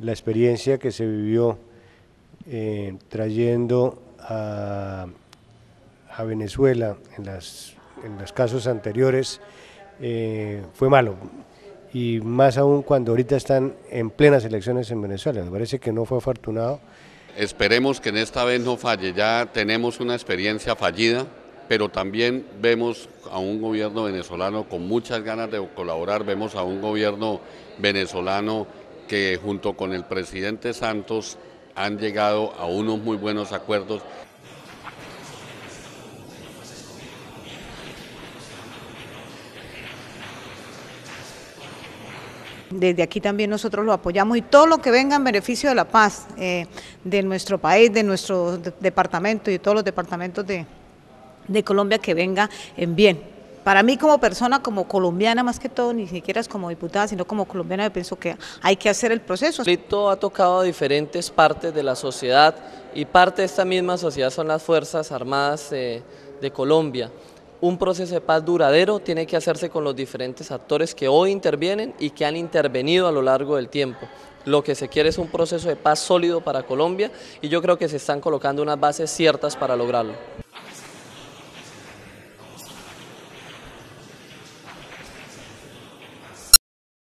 la experiencia que se vivió eh, trayendo a, Venezuela en, las, en los casos anteriores eh, fue malo y más aún cuando ahorita están en plenas elecciones en Venezuela. Me parece que no fue afortunado. Esperemos que en esta vez no falle, ya tenemos una experiencia fallida, pero también vemos a un gobierno venezolano con muchas ganas de colaborar, vemos a un gobierno venezolano que junto con el presidente Santos han llegado a unos muy buenos acuerdos. Desde aquí también nosotros lo apoyamos y todo lo que venga en beneficio de la paz eh, de nuestro país, de nuestro departamento y de todos los departamentos de, de Colombia que venga en bien. Para mí como persona, como colombiana más que todo, ni siquiera es como diputada, sino como colombiana, yo pienso que hay que hacer el proceso. El ha tocado a diferentes partes de la sociedad y parte de esta misma sociedad son las Fuerzas Armadas de, de Colombia un proceso de paz duradero tiene que hacerse con los diferentes actores que hoy intervienen y que han intervenido a lo largo del tiempo. Lo que se quiere es un proceso de paz sólido para Colombia y yo creo que se están colocando unas bases ciertas para lograrlo.